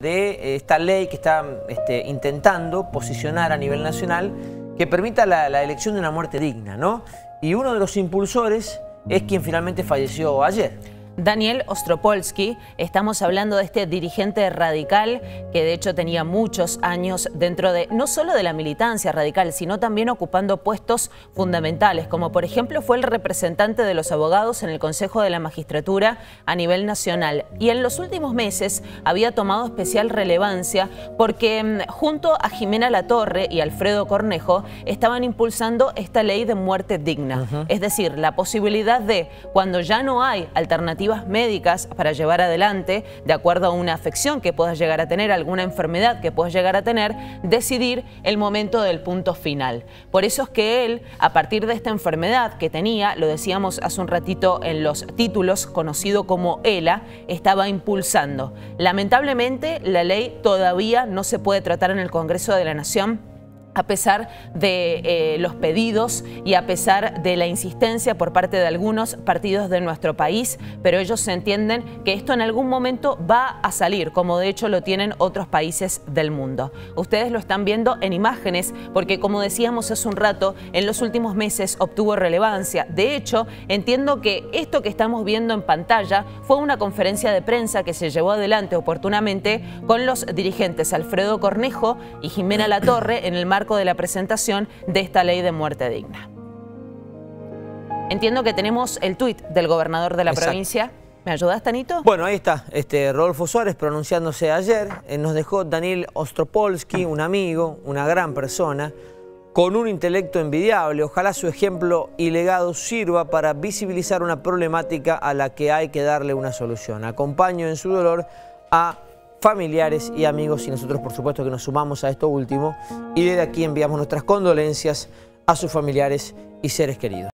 de esta ley que está este, intentando posicionar a nivel nacional que permita la, elección de una muerte digna, ¿no? Y uno de los impulsores es quien finalmente falleció ayer. Daniel Ostropolsky, estamos hablando de este dirigente radical que de hecho tenía muchos años dentro de, no solo de la militancia radical, sino también ocupando puestos fundamentales, como por ejemplo fue el representante de los abogados en el Consejo de la Magistratura a nivel nacional. Y en los últimos meses había tomado especial relevancia porque mm, junto a Jimena Latorre y Alfredo Cornejo estaban impulsando esta ley de muerte digna. Uh -huh. Es decir, la posibilidad de, cuando ya no hay médicas para llevar adelante, de acuerdo a una afección que puedas llegar a tener, alguna enfermedad que puedas llegar a tener, decidir el momento del punto final. Por eso es que él, a partir de esta enfermedad que tenía, lo decíamos hace un ratito en los títulos, conocido como ELA, estaba impulsando. Lamentablemente, la ley todavía no se puede tratar en el Congreso de la Nación a pesar de eh, los pedidos y a pesar de la insistencia por parte de algunos partidos de nuestro país, pero ellos entienden que esto en algún momento va a salir, como de hecho lo tienen otros países del mundo. Ustedes lo están viendo en imágenes porque como decíamos hace un rato, en los últimos meses obtuvo relevancia. De hecho, entiendo que esto que estamos viendo en pantalla fue una conferencia de prensa que se llevó adelante oportunamente con los dirigentes Alfredo Cornejo y Jimena Latorre en el marco de la presentación de esta ley de muerte digna. Entiendo que tenemos el tuit del gobernador de la Exacto. provincia. ¿Me ayudas, Tanito? Bueno, ahí está, este, Rodolfo Suárez pronunciándose ayer. Eh, nos dejó Daniel Ostropolsky, un amigo, una gran persona, con un intelecto envidiable. Ojalá su ejemplo y legado sirva para visibilizar una problemática a la que hay que darle una solución. Acompaño en su dolor a familiares y amigos y nosotros por supuesto que nos sumamos a esto último y desde aquí enviamos nuestras condolencias a sus familiares y seres queridos.